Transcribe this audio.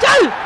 加